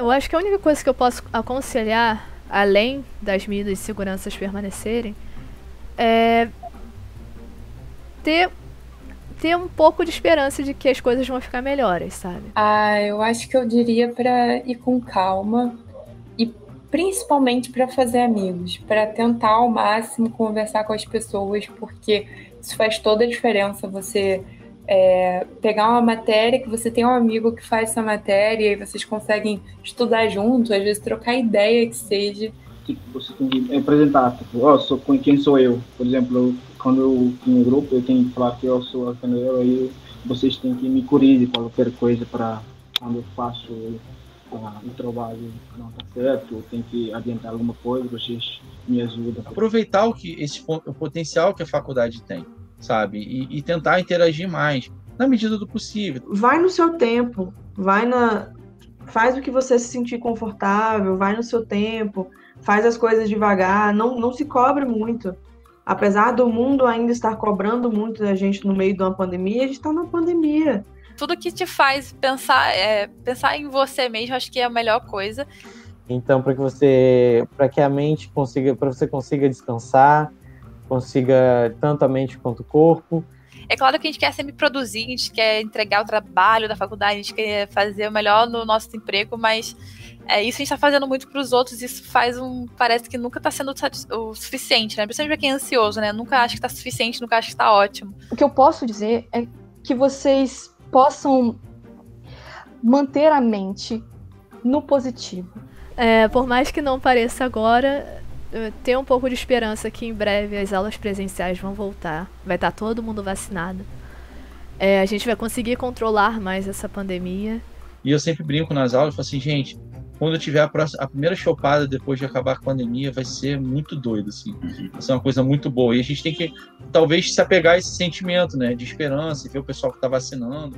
Eu acho que a única coisa que eu posso aconselhar, além das medidas de seguranças permanecerem, é ter ter um pouco de esperança de que as coisas vão ficar melhores, sabe? Ah, eu acho que eu diria para ir com calma e principalmente para fazer amigos, para tentar ao máximo conversar com as pessoas, porque isso faz toda a diferença. Você é, pegar uma matéria que você tem um amigo que faz essa matéria e vocês conseguem estudar junto, às vezes trocar ideia que seja. Tipo, você tem que apresentar, tipo, oh, sou, quem sou eu? Por exemplo, quando eu no grupo, eu tenho que falar que eu sou a eu, aí vocês têm que me corrigir qualquer coisa para quando eu faço uh, o trabalho não está certo, ou tem que adiantar alguma coisa, vocês me ajudam. Aproveitar o que esse o potencial que a faculdade tem sabe? E, e, tentar interagir mais, na medida do possível. Vai no seu tempo, vai na. Faz o que você se sentir confortável, vai no seu tempo, faz as coisas devagar, não, não se cobre muito. Apesar do mundo ainda estar cobrando muito da gente no meio de uma pandemia, a gente está na pandemia. Tudo que te faz pensar, é, pensar em você mesmo, acho que é a melhor coisa. Então, para que você, para que a mente consiga, para você consiga descansar, consiga tanto a mente quanto o corpo. É claro que a gente quer sempre produzir, a gente quer entregar o trabalho da faculdade, a gente quer fazer o melhor no nosso emprego, mas é, isso a gente está fazendo muito para os outros, isso faz um. Parece que nunca está sendo o suficiente, né? Principalmente para quem é ansioso, né? Nunca acha que está suficiente, nunca acha que está ótimo. O que eu posso dizer é que vocês possam manter a mente no positivo. É, por mais que não pareça agora, ter um pouco de esperança que em breve as aulas presenciais vão voltar. Vai estar todo mundo vacinado. É, a gente vai conseguir controlar mais essa pandemia. E eu sempre brinco nas aulas, falo assim, gente, quando eu tiver a, próxima, a primeira chopada depois de acabar a pandemia, vai ser muito doido, assim. Vai ser uma coisa muito boa. E a gente tem que, talvez, se apegar a esse sentimento, né, de esperança, ver o pessoal que está vacinando.